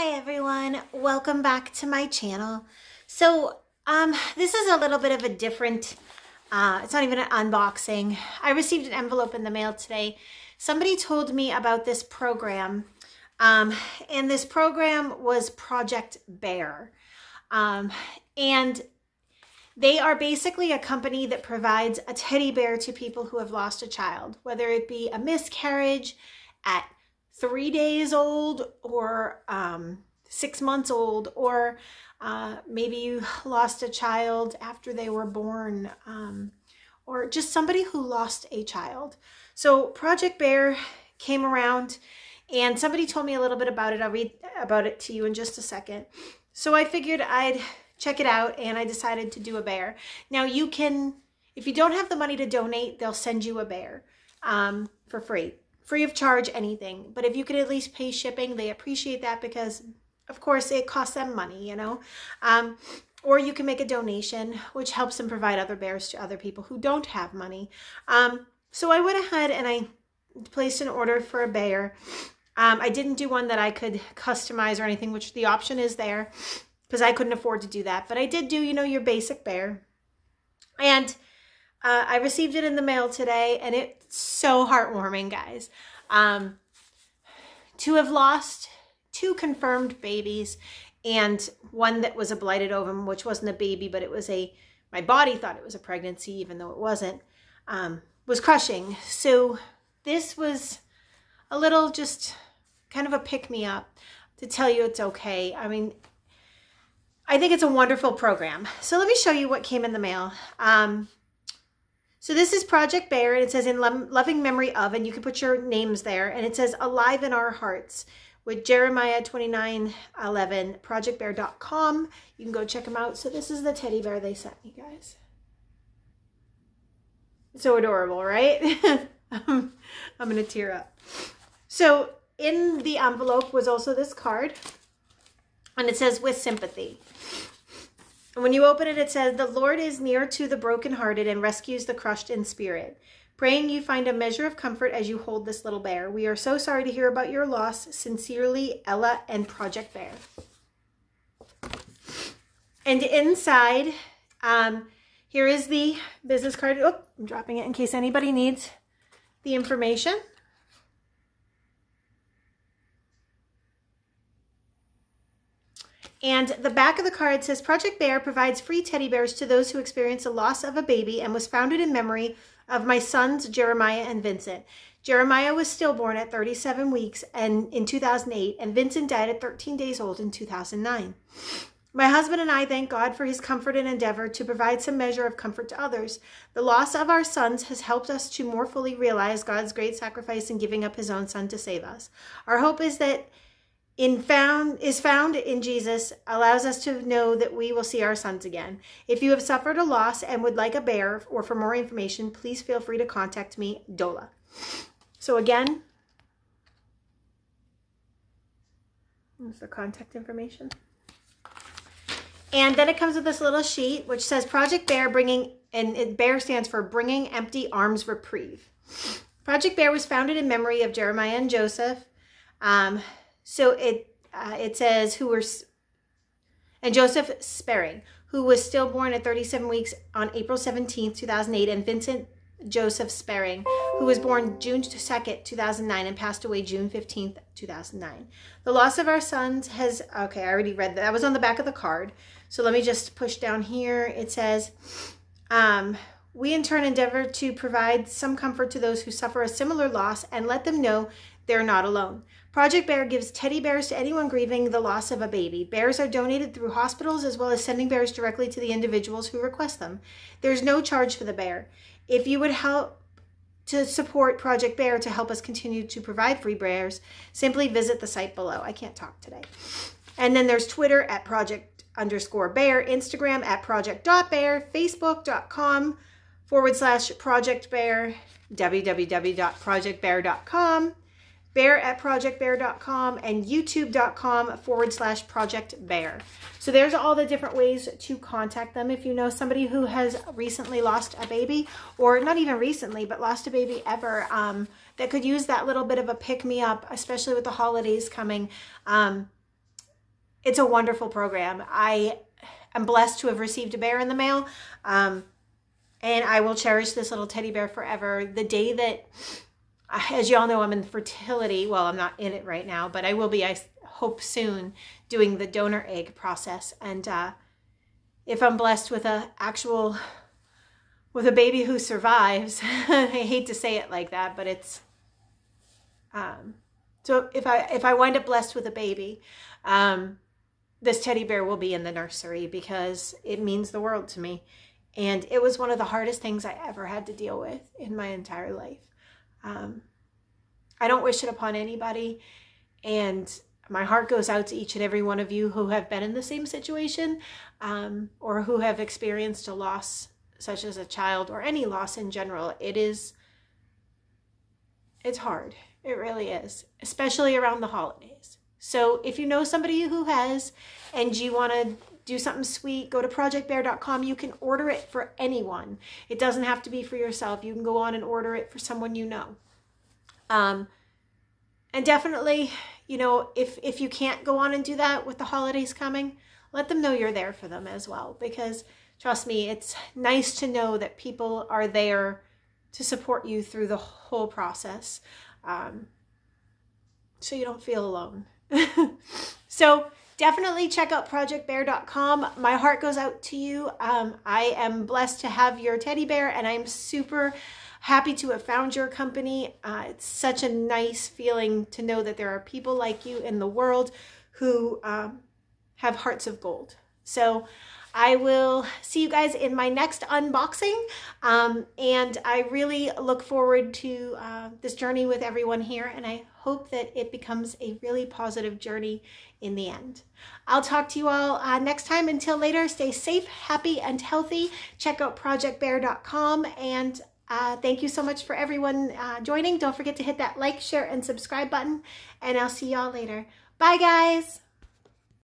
Hi everyone, welcome back to my channel. So um, this is a little bit of a different, uh, it's not even an unboxing. I received an envelope in the mail today. Somebody told me about this program um, and this program was Project Bear. Um, and they are basically a company that provides a teddy bear to people who have lost a child, whether it be a miscarriage at three days old or um, six months old, or uh, maybe you lost a child after they were born, um, or just somebody who lost a child. So Project Bear came around and somebody told me a little bit about it. I'll read about it to you in just a second. So I figured I'd check it out and I decided to do a bear. Now you can, if you don't have the money to donate, they'll send you a bear um, for free free of charge anything. But if you could at least pay shipping, they appreciate that because, of course, it costs them money, you know. Um, or you can make a donation, which helps them provide other bears to other people who don't have money. Um, so I went ahead and I placed an order for a bear. Um, I didn't do one that I could customize or anything, which the option is there because I couldn't afford to do that. But I did do, you know, your basic bear. And uh, I received it in the mail today, and it's so heartwarming, guys. Um, to have lost two confirmed babies and one that was a blighted ovum, which wasn't a baby, but it was a, my body thought it was a pregnancy, even though it wasn't, um, was crushing. So this was a little just kind of a pick me up to tell you it's okay. I mean, I think it's a wonderful program. So let me show you what came in the mail. Um, so this is Project Bear, and it says in loving memory of, and you can put your names there, and it says alive in our hearts with Jeremiah 29 11, projectbear.com. You can go check them out. So this is the teddy bear they sent me, guys. So adorable, right? I'm going to tear up. So in the envelope was also this card, and it says with sympathy. And when you open it, it says, The Lord is near to the brokenhearted and rescues the crushed in spirit. Praying you find a measure of comfort as you hold this little bear. We are so sorry to hear about your loss. Sincerely, Ella and Project Bear. And inside, um, here is the business card. Oh, I'm dropping it in case anybody needs the information. And the back of the card says Project Bear provides free teddy bears to those who experience the loss of a baby and was founded in memory of my sons Jeremiah and Vincent. Jeremiah was stillborn at 37 weeks and in 2008 and Vincent died at 13 days old in 2009. My husband and I thank God for his comfort and endeavor to provide some measure of comfort to others. The loss of our sons has helped us to more fully realize God's great sacrifice in giving up his own son to save us. Our hope is that in found is found in Jesus allows us to know that we will see our sons again. If you have suffered a loss and would like a bear or for more information, please feel free to contact me, Dola. So again, here's the contact information. And then it comes with this little sheet which says Project Bear bringing and it, Bear stands for Bringing Empty Arms Reprieve. Project Bear was founded in memory of Jeremiah and Joseph. Um, so it uh, it says who were and Joseph Sparing, who was stillborn at 37 weeks on April 17, 2008, and Vincent Joseph Sparing, who was born June 2nd, 2009, and passed away June 15th, 2009. The loss of our sons has, okay, I already read that. That was on the back of the card. So let me just push down here. It says, um, we in turn endeavor to provide some comfort to those who suffer a similar loss and let them know they're not alone. Project Bear gives teddy bears to anyone grieving the loss of a baby. Bears are donated through hospitals as well as sending bears directly to the individuals who request them. There's no charge for the bear. If you would help to support Project Bear to help us continue to provide free bears, simply visit the site below. I can't talk today. And then there's Twitter at Project underscore Bear, Instagram at Project Project.Bear, Facebook.com forward slash Project Bear, www.projectbear.com bear at projectbear.com and youtube.com forward slash project bear. So there's all the different ways to contact them if you know somebody who has recently lost a baby or not even recently, but lost a baby ever um, that could use that little bit of a pick me up, especially with the holidays coming. Um, it's a wonderful program. I am blessed to have received a bear in the mail. Um, and I will cherish this little teddy bear forever. The day that, as y'all know, I'm in fertility. Well, I'm not in it right now, but I will be, I hope soon, doing the donor egg process. And uh, if I'm blessed with a actual, with a baby who survives, I hate to say it like that, but it's, um, so if I if I wind up blessed with a baby, um, this teddy bear will be in the nursery because it means the world to me. And it was one of the hardest things I ever had to deal with in my entire life. Um, I don't wish it upon anybody. And my heart goes out to each and every one of you who have been in the same situation um, or who have experienced a loss, such as a child or any loss in general. It is, it's hard. It really is, especially around the holidays. So if you know somebody who has and you want to do something sweet, go to projectbear.com. You can order it for anyone. It doesn't have to be for yourself. You can go on and order it for someone you know. Um, and definitely, you know, if if you can't go on and do that with the holidays coming, let them know you're there for them as well because trust me, it's nice to know that people are there to support you through the whole process. Um, so you don't feel alone. so definitely check out projectbear.com. My heart goes out to you. Um, I am blessed to have your teddy bear and I'm super happy to have found your company. Uh, it's such a nice feeling to know that there are people like you in the world who um, have hearts of gold. So I will see you guys in my next unboxing. Um, and I really look forward to uh, this journey with everyone here. And I hope that it becomes a really positive journey in the end. I'll talk to you all uh, next time. Until later, stay safe, happy, and healthy. Check out projectbear.com. And uh, thank you so much for everyone uh, joining. Don't forget to hit that like, share, and subscribe button. And I'll see y'all later. Bye, guys.